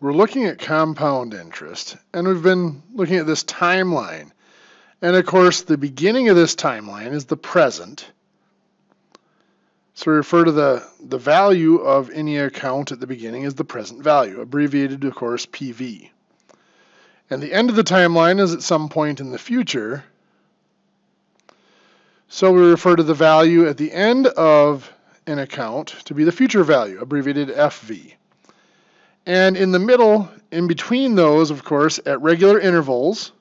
we're looking at compound interest, and we've been looking at this timeline. And of course, the beginning of this timeline is the present. So we refer to the, the value of any account at the beginning as the present value, abbreviated, of course, PV. And the end of the timeline is at some point in the future. So we refer to the value at the end of an account to be the future value, abbreviated FV. And in the middle, in between those, of course, at regular intervals,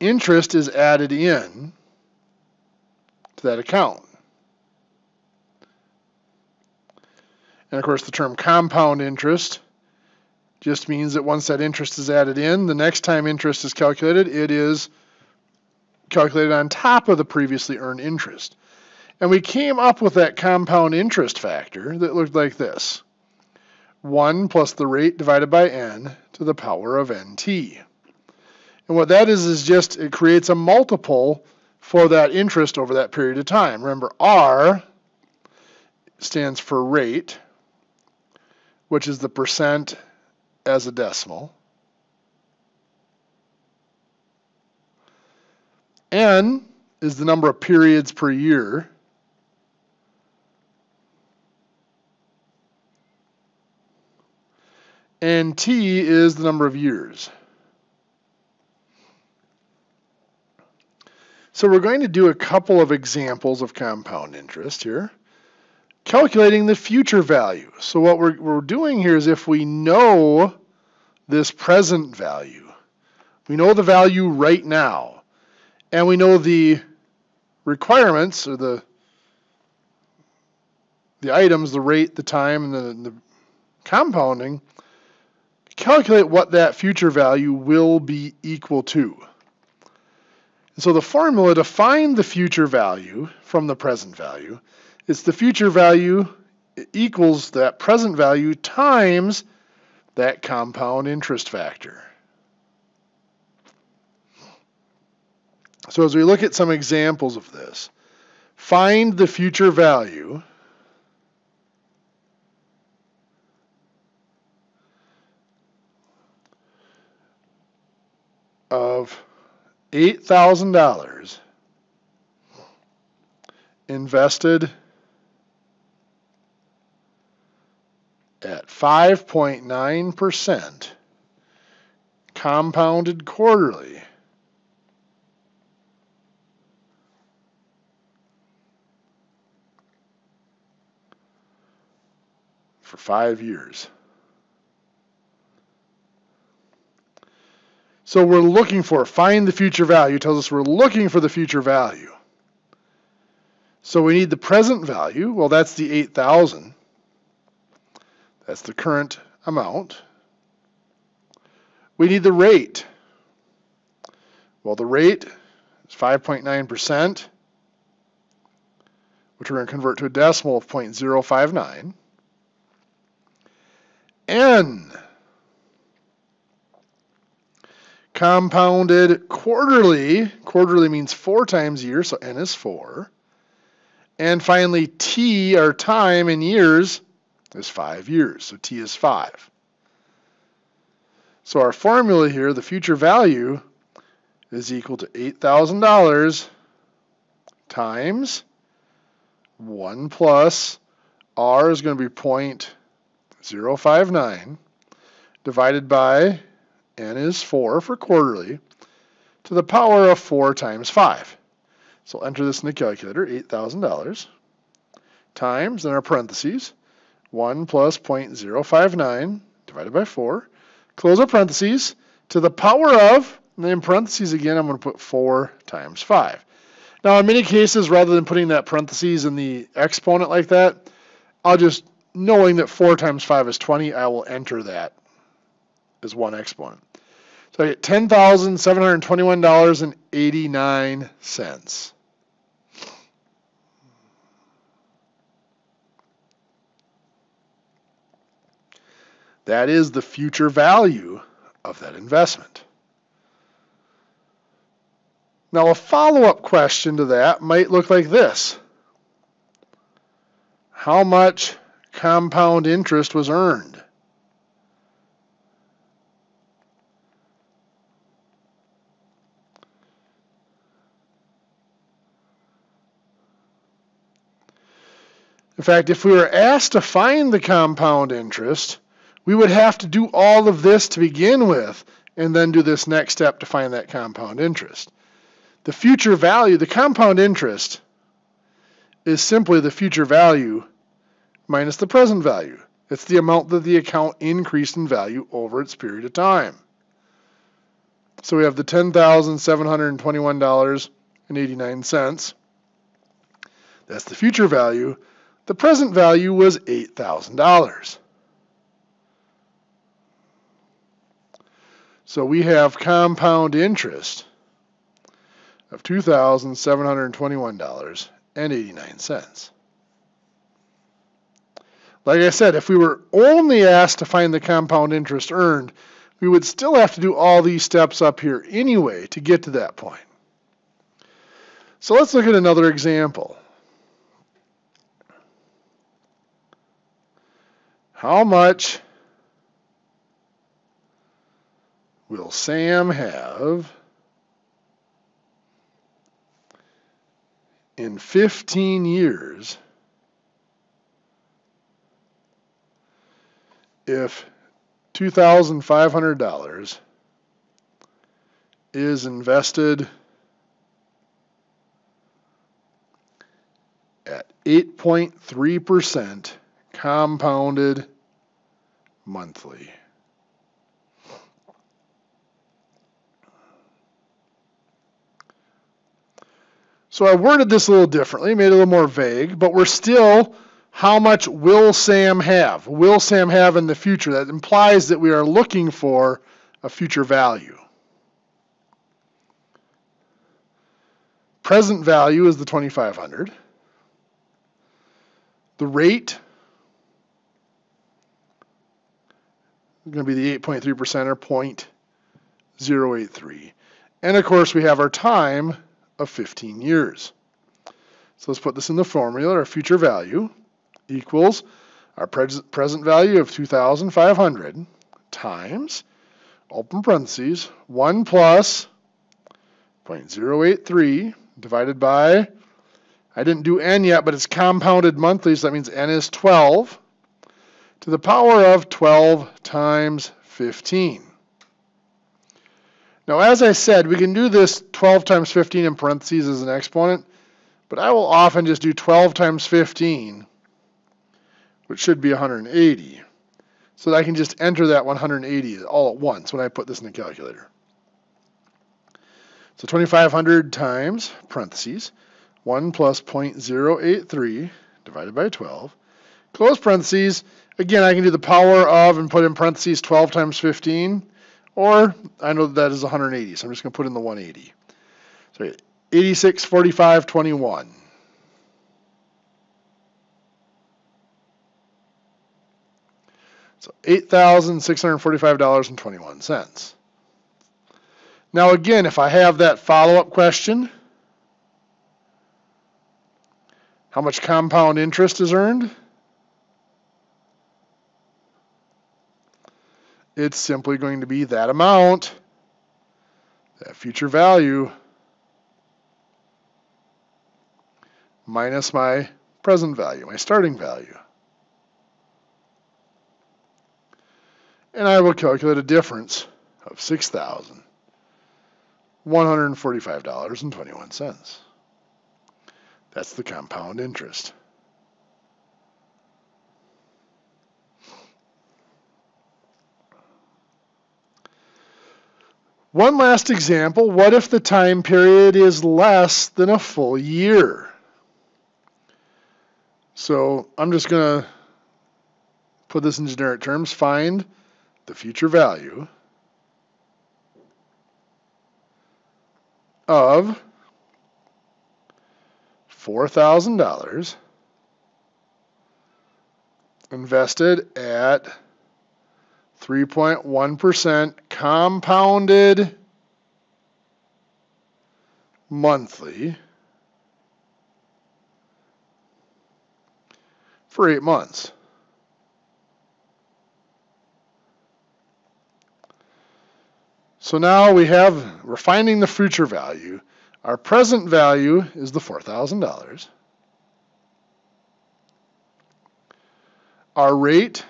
interest is added in to that account. And of course, the term compound interest just means that once that interest is added in, the next time interest is calculated, it is calculated on top of the previously earned interest. And we came up with that compound interest factor that looked like this. 1 plus the rate divided by n to the power of nt. And what that is is just it creates a multiple for that interest over that period of time. Remember, R stands for rate, which is the percent as a decimal. N is the number of periods per year. And T is the number of years. So we're going to do a couple of examples of compound interest here. Calculating the future value. So what we're, we're doing here is if we know this present value, we know the value right now, and we know the requirements or the the items, the rate, the time, and the, the compounding, calculate what that future value will be equal to. So the formula to find the future value from the present value is the future value equals that present value times that compound interest factor. So as we look at some examples of this, find the future value of $8,000 invested at 5.9% compounded quarterly for five years. So we're looking for, find the future value, tells us we're looking for the future value. So we need the present value, well that's the 8,000. That's the current amount. We need the rate. Well the rate is 5.9%, which we're going to convert to a decimal of 0.059. N compounded quarterly. Quarterly means four times a year, so n is 4. And finally, t, our time in years, is 5 years, so t is 5. So our formula here, the future value, is equal to $8,000 times 1 plus r is going to be 0.059 divided by n is 4 for quarterly, to the power of 4 times 5. So enter this in the calculator, $8,000 times, in our parentheses, 1 plus 0.059 divided by 4. Close our parentheses, to the power of, and then in parentheses again, I'm going to put 4 times 5. Now, in many cases, rather than putting that parentheses in the exponent like that, I'll just, knowing that 4 times 5 is 20, I will enter that as one exponent. So I get $10,721.89. That is the future value of that investment. Now, a follow up question to that might look like this How much compound interest was earned? In fact, if we were asked to find the compound interest, we would have to do all of this to begin with and then do this next step to find that compound interest. The future value, the compound interest, is simply the future value minus the present value. It's the amount that the account increased in value over its period of time. So we have the $10,721.89. That's the future value. The present value was $8,000. So we have compound interest of $2,721.89. Like I said, if we were only asked to find the compound interest earned, we would still have to do all these steps up here anyway to get to that point. So let's look at another example. How much will Sam have in 15 years if $2,500 is invested at 8.3% compounded monthly. So I worded this a little differently, made it a little more vague, but we're still how much will Sam have? Will Sam have in the future? That implies that we are looking for a future value. Present value is the 2500. The rate going to be the 8.3% or 0.083. And of course we have our time of 15 years. So let's put this in the formula, our future value equals our present value of 2,500 times, open parentheses, 1 plus 0.083 divided by, I didn't do n yet, but it's compounded monthly, so that means n is 12, to the power of 12 times 15. Now, as I said, we can do this 12 times 15 in parentheses as an exponent, but I will often just do 12 times 15 which should be 180. So that I can just enter that 180 all at once when I put this in the calculator. So 2500 times, parentheses, 1 plus 0.083 divided by 12, close parentheses. Again, I can do the power of and put in parentheses 12 times 15, or I know that, is 180, so I'm just going to put in the 180. So 86, 45, 21. So $8,645.21. Now again, if I have that follow-up question, how much compound interest is earned? It's simply going to be that amount, that future value, minus my present value, my starting value. and I will calculate a difference of $6,145.21. That's the compound interest. One last example, what if the time period is less than a full year? So I'm just going to put this in generic terms, find the future value of $4,000 invested at 3.1% compounded monthly for eight months. So now we have, we're finding the future value. Our present value is the $4,000. Our rate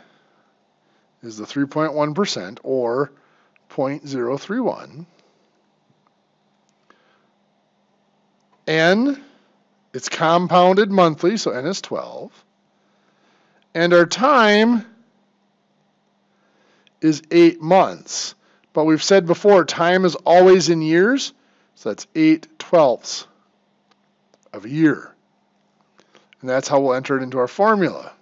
is the 3.1% or 0.031. N, it's compounded monthly, so N is 12. And our time is 8 months. But we've said before, time is always in years, so that's 8 twelfths of a year. And that's how we'll enter it into our formula.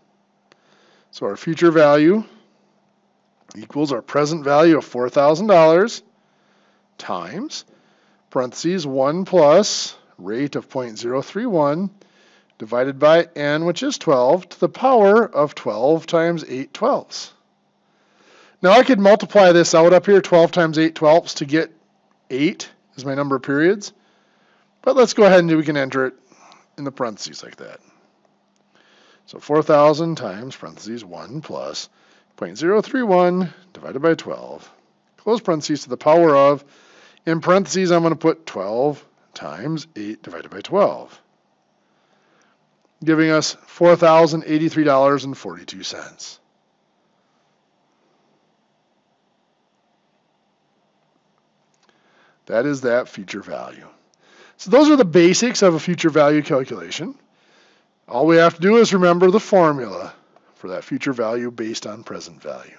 So our future value equals our present value of $4,000 times, parentheses, 1 plus rate of 0.031 divided by n, which is 12, to the power of 12 times 8 twelfths. Now I could multiply this out up here, 12 times 8 twelfths, to get 8 is my number of periods. But let's go ahead and we can enter it in the parentheses like that. So 4,000 times parentheses 1 plus 0.031 divided by 12, close parentheses to the power of, in parentheses I'm going to put 12 times 8 divided by 12, giving us $4,083.42. That is that future value. So those are the basics of a future value calculation. All we have to do is remember the formula for that future value based on present value.